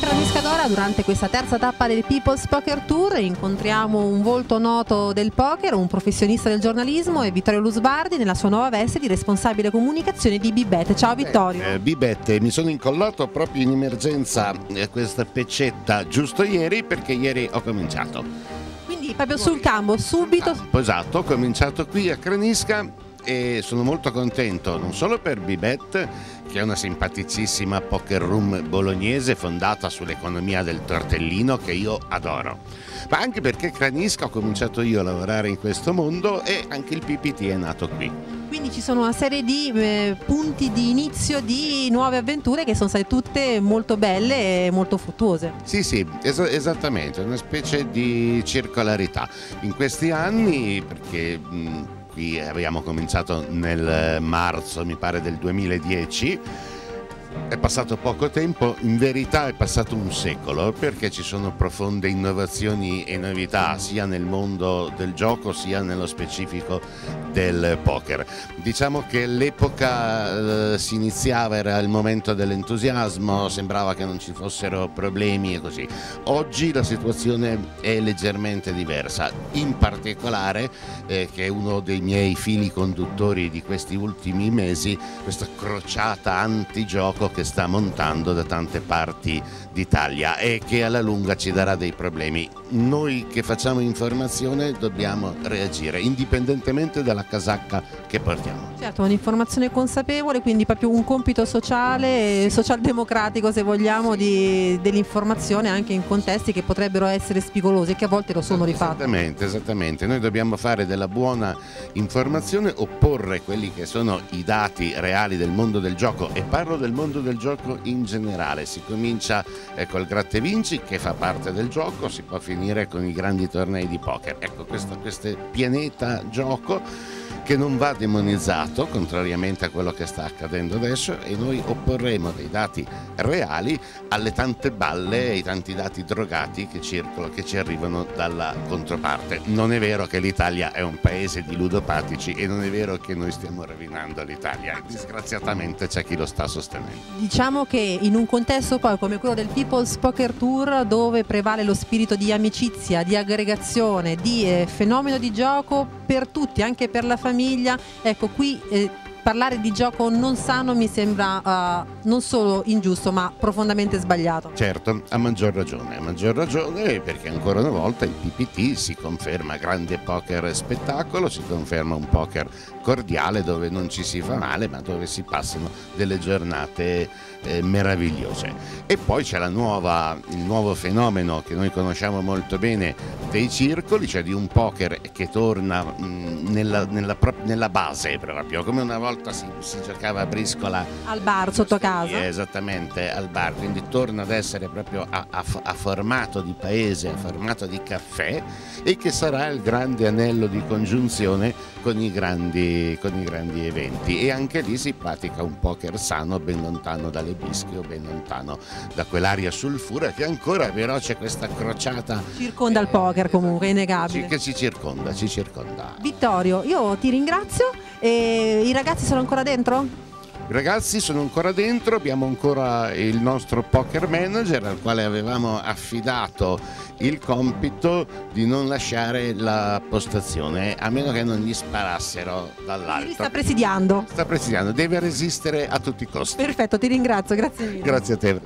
Pescadora, durante questa terza tappa del People's Poker Tour incontriamo un volto noto del poker, un professionista del giornalismo e Vittorio Lusbardi nella sua nuova veste di responsabile comunicazione di Bibette. Ciao Vittorio. Eh, Bibette, mi sono incollato proprio in emergenza eh, questa peccetta giusto ieri perché ieri ho cominciato. Quindi proprio sul campo, subito. Esatto, ho cominciato qui a Cranisca e sono molto contento non solo per Bibette che è una simpaticissima poker room bolognese fondata sull'economia del tortellino che io adoro, ma anche perché Cranisca ho cominciato io a lavorare in questo mondo e anche il PPT è nato qui. Quindi ci sono una serie di eh, punti di inizio di nuove avventure che sono state tutte molto belle e molto fruttuose. Sì, sì, es- esattamente, una specie di circolarità. In questi anni, perché mh, qui abbiamo cominciato nel marzo, mi pare, del 2010, è passato poco tempo, in verità è passato un secolo perché ci sono profonde innovazioni e novità sia nel mondo del gioco sia nello specifico del poker. Diciamo che l'epoca eh, si iniziava, era il momento dell'entusiasmo, sembrava che non ci fossero problemi e così. Oggi la situazione è leggermente diversa, in particolare, eh, che è uno dei miei fili conduttori di questi ultimi mesi, questa crociata antigioco che sta montando da tante parti d'Italia e che alla lunga ci darà dei problemi. Noi che facciamo informazione dobbiamo reagire indipendentemente dalla casacca che portiamo. Certo, un'informazione consapevole, quindi proprio un compito sociale, socialdemocratico se vogliamo, di, dell'informazione anche in contesti che potrebbero essere spigolosi e che a volte lo sono di fatto. Esattamente, esattamente. Noi dobbiamo fare della buona informazione, opporre quelli che sono i dati reali del mondo del gioco e parlo del mondo del gioco in generale. Si comincia eh, col gratte vinci che fa parte del gioco, si può finire con i grandi tornei di poker. Ecco, questo, questo pianeta gioco che non va demonizzato, contrariamente a quello che sta accadendo adesso, e noi opporremo dei dati reali alle tante balle e ai tanti dati drogati che circolano, che ci arrivano dalla controparte. Non è vero che l'Italia è un paese di ludopatici e non è vero che noi stiamo rovinando l'Italia, disgraziatamente c'è chi lo sta sostenendo. Diciamo che in un contesto poi come quello del People's Poker Tour, dove prevale lo spirito di amicizia, di aggregazione, di eh, fenomeno di gioco per tutti, anche per la famiglia. Ecco, qui eh, parlare di gioco non sano mi sembra uh, non solo ingiusto ma profondamente sbagliato. Certo, a maggior ragione, a maggior ragione perché ancora una volta il PPT si conferma grande poker spettacolo, si conferma un poker cordiale dove non ci si fa male ma dove si passano delle giornate eh, meravigliose. E poi c'è nuova, il nuovo fenomeno che noi conosciamo molto bene dei circoli, cioè di un poker che torna mh, nella, nella, nella, base proprio, come una volta si, si giocava a briscola. Al bar sotto casa. Esattamente, al bar, quindi torna ad essere proprio a, a, a formato di paese, a formato di caffè e che sarà il grande anello di congiunzione con i grandi, con i grandi eventi. E anche lì si pratica un poker sano ben lontano dalle bischio, ben lontano da quell'aria sulfura che ancora però c'è questa crociata. Circonda il poker comunque, innegabile. Che ci circonda, ci circonda. Vittorio, io ti ringrazio e i ragazzi sono ancora dentro? I ragazzi sono ancora dentro, abbiamo ancora il nostro poker manager al quale avevamo affidato il compito di non lasciare la postazione a meno che non gli sparassero dall'alto. Sta presidiando. Sta presidiando, deve resistere a tutti i costi. Perfetto, ti ringrazio, grazie mille. Grazie a te.